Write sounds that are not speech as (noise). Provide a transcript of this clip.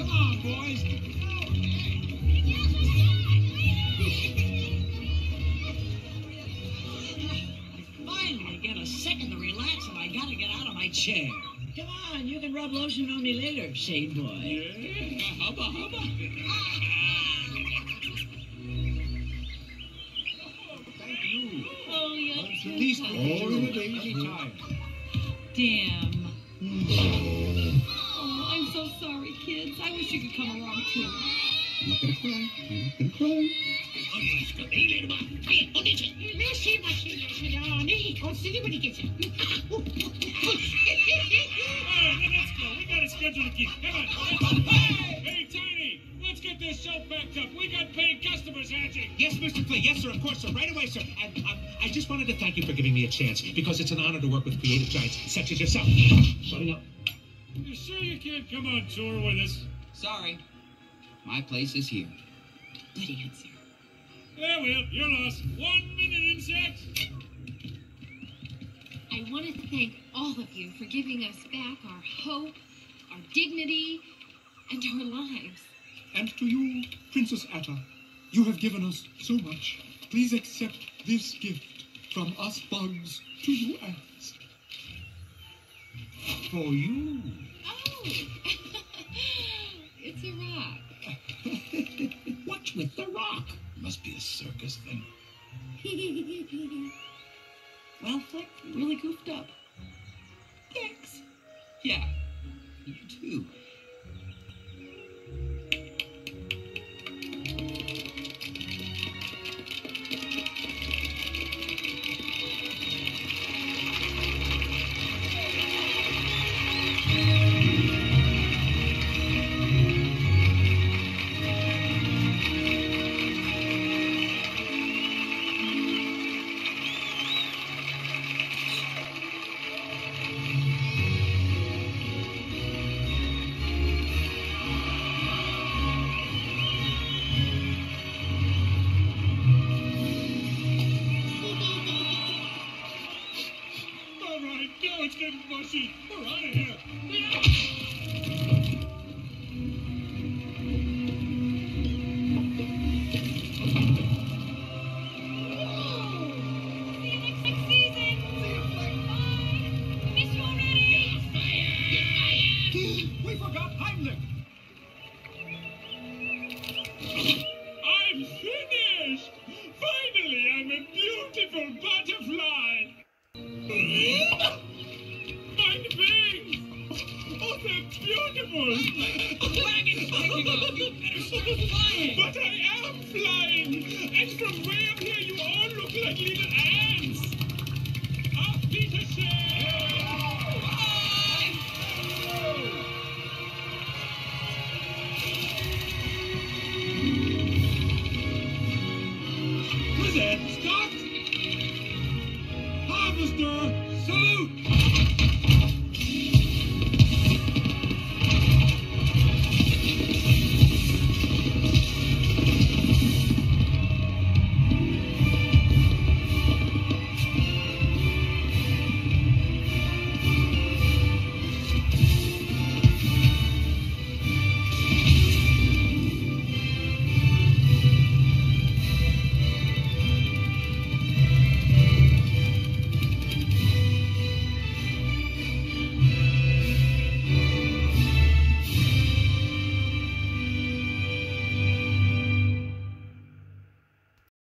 Come on, boys. Finally get a second to relax, and I gotta get out of my chair. Come on, you can rub lotion on me later, shade boy. Yeah, hubba hubba. Thank you. Oh, you're too at least all in a daisy time. Damn. Oh. Oh, I'm so sorry, kids. I wish you could come along too. I'm not gonna cry. I'm not gonna cry. All right, let's go. We got a schedule to keep. Come on. Hey, Tiny, let's get this show packed up. We got paying customers, Angie. Yes, Mr. Clay. Yes, sir. Of course, sir. Right away, sir. And um, I just wanted to thank you for giving me a chance because it's an honor to work with creative giants such as yourself. Shutting up. You sure you can't come on tour with us? Sorry. My place is here. Good answer. Yeah, well, you're lost. One minute, insect. I want to thank all of you for giving us back our hope, our dignity, and our lives. And to you, Princess Atta, you have given us so much. Please accept this gift from us bugs to you ants. For you. Oh, (laughs) it's a rock. (laughs) What's with the rock? Must be a circus thing. (laughs) well, Flik, really goofed up. Thanks. Yeah. You too. It's getting mushy. We're out of here. Start flying. But I am flying, and from way up here, you all look like little ants. Auf Present, start! Harvester, salute!